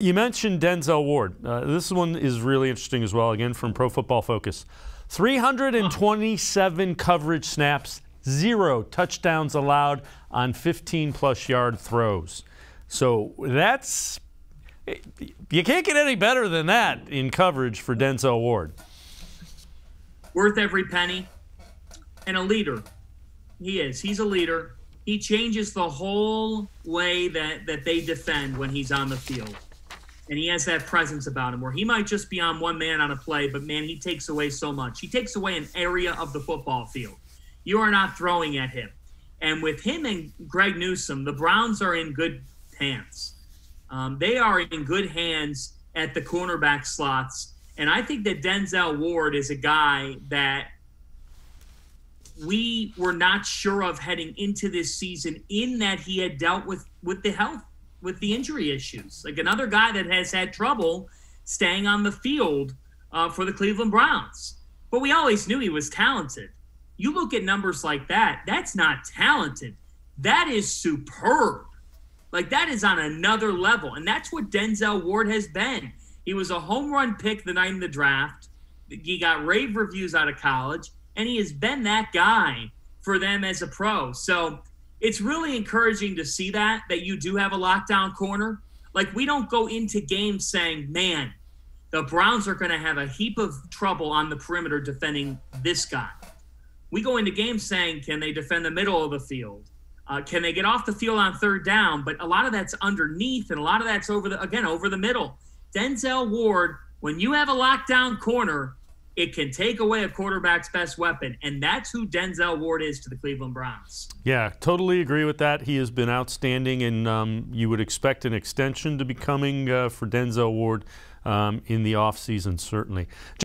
You mentioned Denzel Ward. Uh, this one is really interesting as well, again from Pro Football Focus. 327 coverage snaps, zero touchdowns allowed on 15 plus yard throws. So that's, you can't get any better than that in coverage for Denzel Ward. Worth every penny and a leader. He is. He's a leader. He changes the whole way that, that they defend when he's on the field and he has that presence about him where he might just be on one man on a play, but man, he takes away so much. He takes away an area of the football field. You are not throwing at him. And with him and Greg Newsome, the Browns are in good hands. Um, they are in good hands at the cornerback slots. And I think that Denzel Ward is a guy that we were not sure of heading into this season in that he had dealt with with the health with the injury issues. Like another guy that has had trouble staying on the field uh, for the Cleveland Browns. But we always knew he was talented. You look at numbers like that, that's not talented. That is superb. Like that is on another level. And that's what Denzel Ward has been. He was a home run pick the night in the draft. He got rave reviews out of college, and he has been that guy for them as a pro. So it's really encouraging to see that that you do have a lockdown corner. Like we don't go into games saying, "Man, the Browns are going to have a heap of trouble on the perimeter defending this guy." We go into games saying, "Can they defend the middle of the field? Uh, can they get off the field on third down?" But a lot of that's underneath, and a lot of that's over the again over the middle. Denzel Ward, when you have a lockdown corner, it can take away a quarterback's best weapon. And that's who Denzel Ward is to the Cleveland Browns. Yeah, totally agree with that. He has been outstanding, and um, you would expect an extension to be coming uh, for Denzel Ward um, in the offseason, certainly.